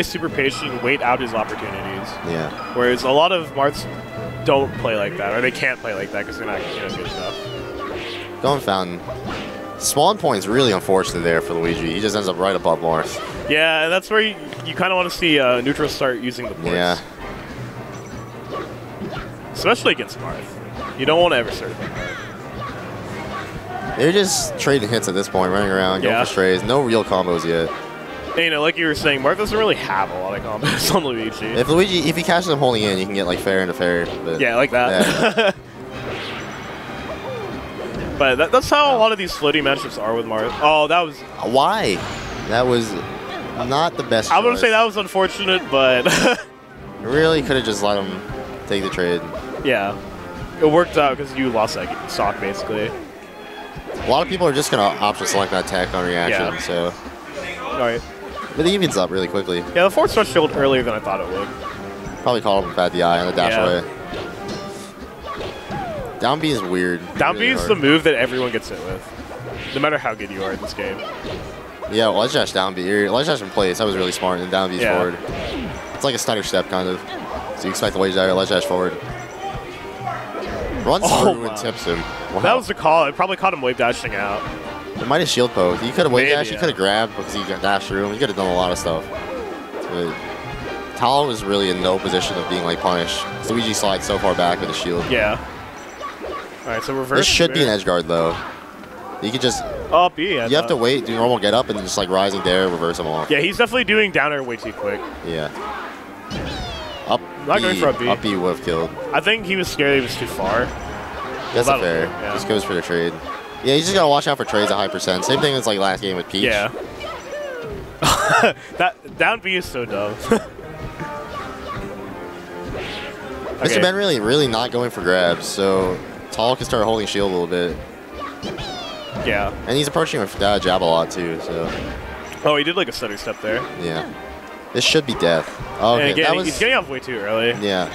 play super patient and wait out his opportunities. Yeah. Whereas a lot of Marths don't play like that, or they can't play like that because they're not you know, good enough. Going Fountain. Spawn point's really unfortunate there for Luigi. He just ends up right above Marth. Yeah, and that's where you, you kind of want to see uh, Neutral start using the ports. Yeah. Especially against Marth. You don't want to ever start They're just trading hits at this point, running around, going Yeah. for strays. No real combos yet. And, you know, like you were saying, Marth doesn't really have a lot of combos on Luigi. If Luigi, if he catches him holding in, you can get like fair into fair. But yeah, like that. Yeah. but that, that's how a lot of these floating matchups are with Marth. Oh, that was... Why? That was not the best. I wouldn't choice. say that was unfortunate, but Really could have just let him take the trade. yeah. It worked out because you lost that stock, basically. A lot of people are just gonna option select that tech on reaction. Yeah. So, All right. But it evens up really quickly. Yeah, the forward starts shield earlier than I thought it would. Probably called him Fat DI on the dash Yeah. away. Down B is weird. Down B is hard. the move that everyone gets hit with, no matter how good you are in this game. Yeah, ledge dash down B. Or ledge dash in place. That was really smart. And down B is Yeah. forward. It's like a stutter step kind of. So you expect the ledge dash, ledge dash forward. Runs Oh, through wow. and tips him. Wow. That was the call. It probably caught him wave dashing out. It might have shield poked. He could have Maybe, dash. He could have grabbed because he got dashed through him. He could have done a lot of stuff. But Tal was really in no position of being like punished. Luigi slides so far back with the shield. Yeah. All right, so reverse. This should be an edge guard though. You could just Oh, B. I you have to wait, do normal get up, and then just like rising there, reverse him off. Yeah, he's definitely doing down air way too quick. Yeah. Up Not B, going for a B. Up B would have killed. I think he was scared he was too far. That's fair. yeah. Just goes for the trade. Yeah, you just gotta watch out for trades at high percent. Same thing as like last game with Peach. Yeah. that down B is so dumb. Mr. Okay. Ben really, really not going for grabs, so Tal can start holding shield a little bit. yeah. And he's approaching with uh, jab a lot too, so Oh, he did like a stutter step there. yeah. This should be death. Oh, okay, again, that was he's getting off way too early. yeah.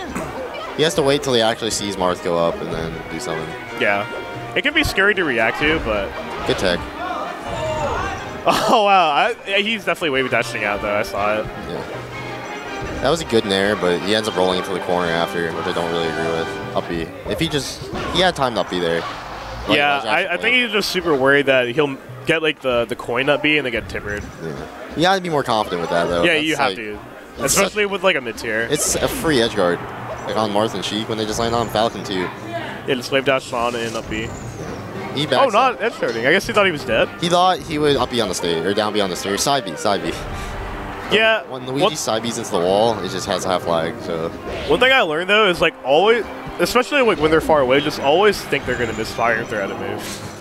He has to wait till he actually sees Marth go up and then do something. Yeah. It can be scary to react to, but Good tech. oh wow, I, he's definitely wave dashing out though. I saw it. Yeah. That was a good nair, but he ends up rolling into the corner after, which I don't really agree with. Up B. If he just he had time to up B there. Like, yeah, I, I think he's just super worried that he'll get like the the coin up B and then get timbered. Yeah. You gotta be more confident with that though. yeah, That's you have like- to, especially with like a mid tier. It's a free edge guard. Like on Marth and Sheik when they just land on Falcon too. Yeah, just wave dash on and up B. He Oh, backs not up. edge starting. I guess he thought he was dead. He thought he would up B on the stage or down B on the stage. Side B, side B. Yeah. When Luigi One, side B's into the wall, it just has a half flag. So one thing I learned though is like always, especially like when they're far away, just always think they're gonna misfire if they're out of move.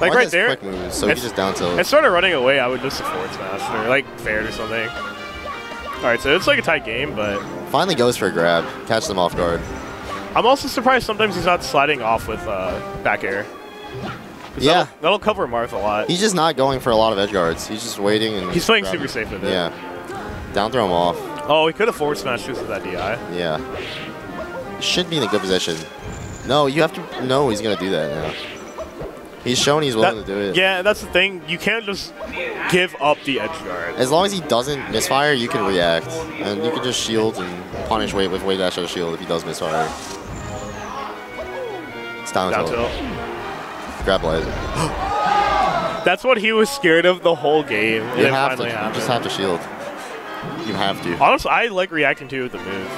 Like Marth right there. Quick moves, so he it's- just down tilt. Instead of running away, I would just forward smash or like fair or something. All right, so it's like a tight game, but Finally goes for a grab, catch them off guard. I'm also surprised sometimes he's not sliding off with uh, back air. Yeah. that'll, that'll cover Marth a lot. He's just not going for a lot of edge guards. He's just waiting and He's playing super safe with it. Yeah. Down throw him off. Oh, he could have forward smashed of that DI. Yeah. Should be in a good position. No, you have to know he's gonna do that now. He's shown he's willing That- to do it. Yeah, that's the thing. You can't just give up the edge guard. As long as he doesn't misfire, you can react. And you can just shield and punish weight with weight dash out shield if he does misfire. Down, Down tilt. tilt. Grab light. That's what he was scared of the whole game. You have to. finally You just have to shield. You have to. Honestly, I like reacting to with the move.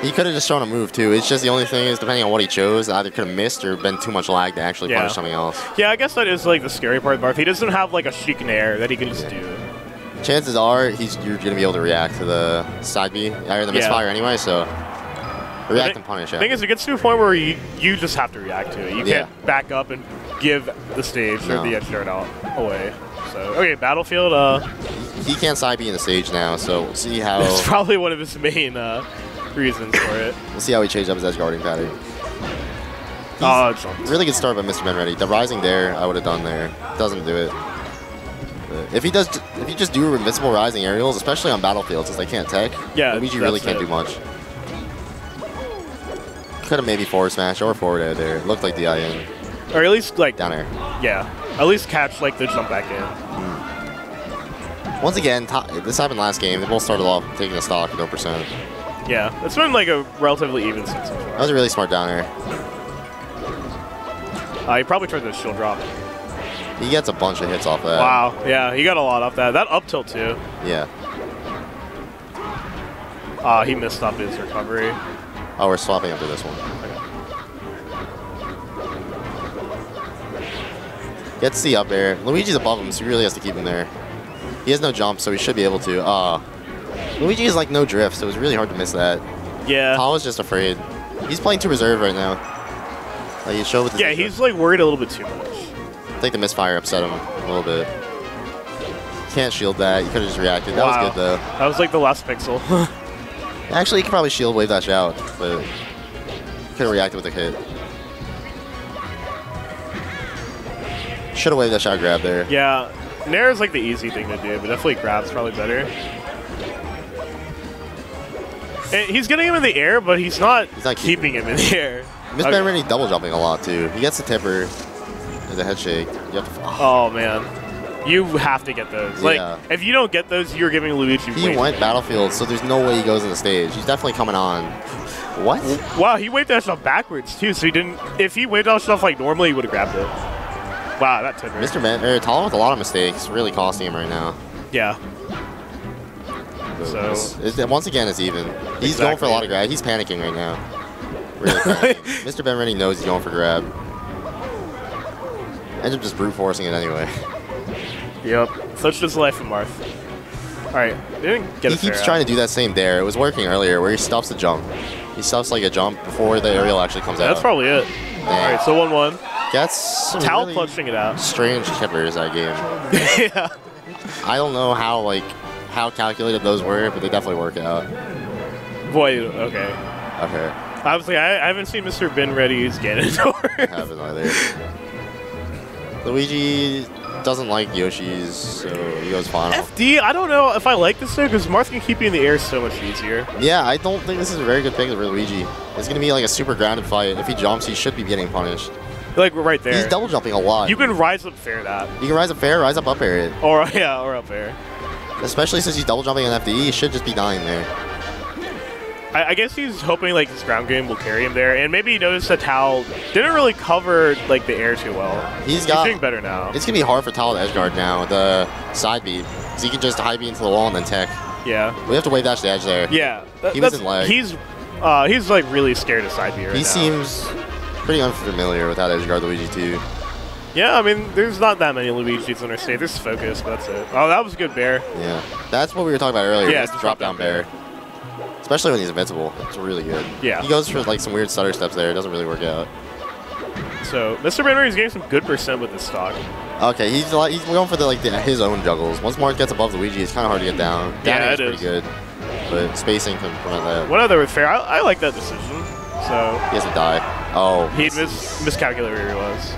He could have just shown a move too. It's just the only thing is depending on what he chose, either could have missed or been too much lag to actually Yeah. punish something else. Yeah, I guess that is like the scary part of Marth. He doesn't have like a Sheik nair that he can just do. Chances are he's you're gonna be able to react to the side B or the Yeah. misfire anyway. So react and punish. Yeah. thing is, it gets to a point where you, you just have to react to it. You Yeah. can't back up and give the stage or the edge guard out away. So okay, Battlefield. Uh, he can't side B in the stage now, so we'll see how that's probably one of his main uh, reasons for it. we'll see how he changes up his edge guarding pattern. Oh, jumped. Really good start by Mr. Been Ready. The rising there, I would have done there. Doesn't do it. But if he does, if you just do invincible rising aerials, especially on battlefield, since they can't tech, Yeah, Luigi really can't it. do much. Could have maybe forward smash or forward air there. It looked like the IN Or at least like down air. yeah, at least catch like the jump back in. Once again, to- this happened last game. They both started off taking a stock at 0%. Yeah, it's been like a relatively even set so That was a really smart down air. Uh, he probably tried the shield drop. He gets a bunch of hits off that. Wow, yeah, he got a lot off that. That up tilt too. Yeah. Uh, he missed up his recovery. Oh, we're swapping after this one. Okay. Gets the up air. Luigi's above him, so he really has to keep him there. He has no jump, so he should be able to. Uh, Luigi is like no drift, so it was really hard to miss that. Yeah. Tal was just afraid. He's playing to reserve right now. Like he showed with Yeah, he's like worried a little bit too much. I think the misfire upset him a little bit. Can't shield that. You could have just reacted. That wow. was good though. That was like the last pixel. Actually, he could probably shield wave dash out, but could have reacted with a hit. Should have waved that shot grab there. yeah, Nair is like the easy thing to do, but definitely grab's probably better. And he's getting him in the air, but he's not, He's not keeping him in the air. Miss Okay. Ben really double jumping a lot too. He gets the temper, there's a head shake. You have to. Oh man, you have to get those. Like, Yeah. if you don't get those, you're giving Luigi. He went battlefield, so there's no way he goes on the stage. He's definitely coming on. What? Wow, he waved that stuff backwards too. So he didn't. If he waved that stuff like normally, he would have grabbed it. Wow, that tipper. Mr. Ben, or Talon with a lot of mistakes, really costing him right now. Yeah. So- It's- it's- once again, it's even. He's going for a lot of grab. He's panicking right now. Really. Mr. Ben already knows he's going for grab. Ends up just brute forcing it anyway. Yep. Such is life of Marth. All right, they didn't get he keeps out. trying to do that same dare. It was working earlier where he stops a jump. He stops like a jump before the aerial actually comes out. That's probably it. All right, so one-one. Gets some Tal really punching it out. strange tippers that game. yeah. I don't know how like how calculated those were, but they definitely work out. Boy, okay. Okay, Obviously, I, I haven't seen Mr. Been Ready use Ganondorf. haven't either. Luigi doesn't like Yoshi's, so he goes final. FD, I don't know if I like this though, because Marth can keep you in the air so much easier. Yeah, I don't think this is a very good pick for Luigi. It's gonna be like a super grounded fight. If he jumps, he should be getting punished. Like, we're right there. He's double jumping a lot. You can rise up fair that. You can rise up fair, rise up up air it. Or, yeah, or up air. Especially since he's double jumping on FDE, he should just be dying there. I, I guess he's hoping like his ground game will carry him there, and maybe he noticed that Tal didn't really cover like the air too well. He's got. doing better now. It's gonna be hard for Tal to edge guard now. The side beat, because he can just high beat into the wall and then tech. Yeah, We have to wave dash the edge there. yeah. That- He was in lag. He's uh, he's like really scared of side B right he now. seems pretty unfamiliar with how to edge guard Luigi too. Yeah, I mean, there's not that many Luigi's on our stage. There's Focus, but that's it. Oh, that was a good bear. Yeah, that's what we were talking about earlier. Yeah, it's drop down bear. Especially when he's invincible. It's really good. Yeah. He goes for like some weird stutter steps there. It doesn't really work out. So Mr. Is getting some good percent with this stock. Okay, he's like he's going for the like the, his own juggles. Once Marth gets above Luigi, it's kind of hard to get down. Yeah, Down it is pretty good, but spacing can prevent that. One other with fair. I, I like that decision. So He has to die. Oh, he mis miscalculated where he was.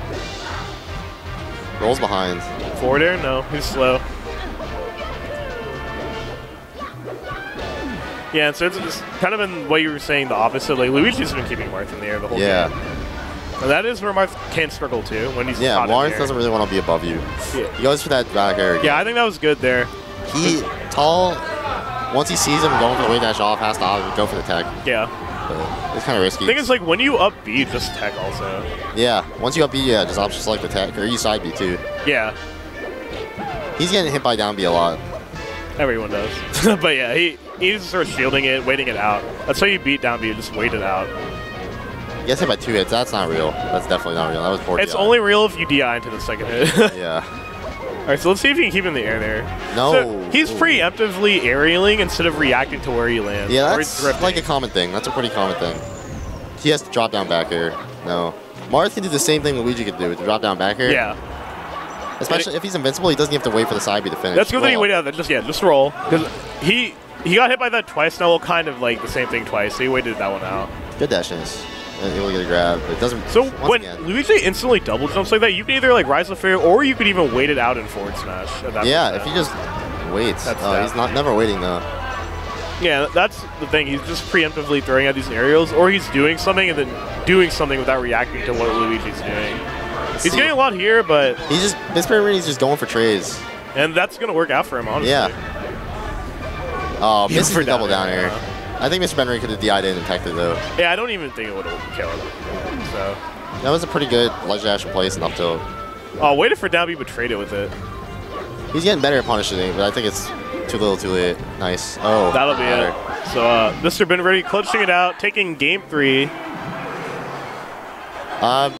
rolls behind. Forward air? No, he's slow. Yeah, so it's, it's kind of in what you were saying, the opposite. Like Luigi's been keeping Marth in the air the whole Yeah, game. And that is where Marth can struggle too when he's yeah. caught in the Lawrence air. doesn't really want to be above you. Yeah. He goes for that back air. again. Yeah, I think that was good there. He Tal. Once he sees him going for the way dash off, has to go for the tech. Yeah. But it's kind of risky. The thing is, like, when you up B, just tech also. yeah, once you up B, yeah, just option select the tech or you side B too. Yeah, He's getting hit by down B a lot. Everyone does. but yeah, he he's sort of shielding it, waiting it out. That's how you beat down B, just wait it out. Gets hit by two hits. That's not real. That's definitely not real. That was poor. It's DI. only real if you DI into the second hit. Yeah. Alright, so let's see if he can keep him in the air there. No. So he's preemptively aerialing instead of reacting to where he lands. Yeah, that's like a common thing. That's a pretty common thing. He has to drop down back air. No. Marth can do the same thing Luigi could do with the drop down back air. Yeah, Especially if he's invincible, he doesn't have to wait for the side B to finish. that's good that he Roll. waited out. That just yeah, just roll because he he got hit by that twice. Now, well, kind of like the same thing twice. So he waited that one out. Good dashes. Uh, He'll get a grab. But it doesn't. So when again, Luigi instantly double jumps like that, you can either like rise the fair or you could even wait it out in forward smash. At that yeah, if percent. he just waits. That's oh, he's not never waiting though. Yeah, that's the thing. He's just preemptively throwing out these aerials, or he's doing something and then doing something without reacting to what Luigi's doing. He's See, getting a lot here, but He's just this Perenni's just going for trays. And that's going to work out for him, honestly. Yeah. Oh, misses for double down down air, air. I think Mr. Benry could have DI'd and it though. Yeah, I don't even think it would have killed. him. So, That was a pretty good ledge dash place and up tilt. oh, waited for down B, but traded with it. He's getting better at punishing it, but I think it's too little too late. Nice. Oh, That'll be matter. it. So, uh, Mr. BeenReady clutching it out, taking game three. Um,